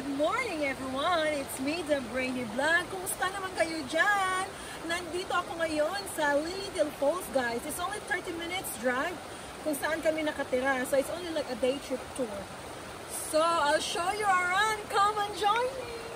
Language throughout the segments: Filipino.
Good morning everyone! It's me, the Brainy Vlog. Kumusta naman kayo dyan? Nandito ako ngayon sa Lilydale Falls guys. It's only 30 minutes drive kung saan kami nakatira. So it's only like a day trip tour. So I'll show you around. Come and join me!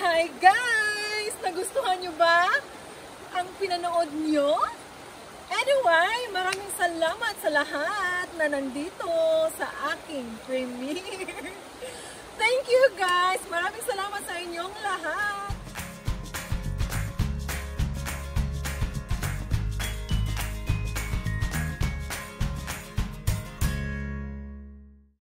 Hi guys! Nagustuhan nyo ba ang pinanood nyo? Anyway, maraming salamat sa lahat na nandito sa aking premiere. Thank you guys! Maraming salamat sa inyong lahat!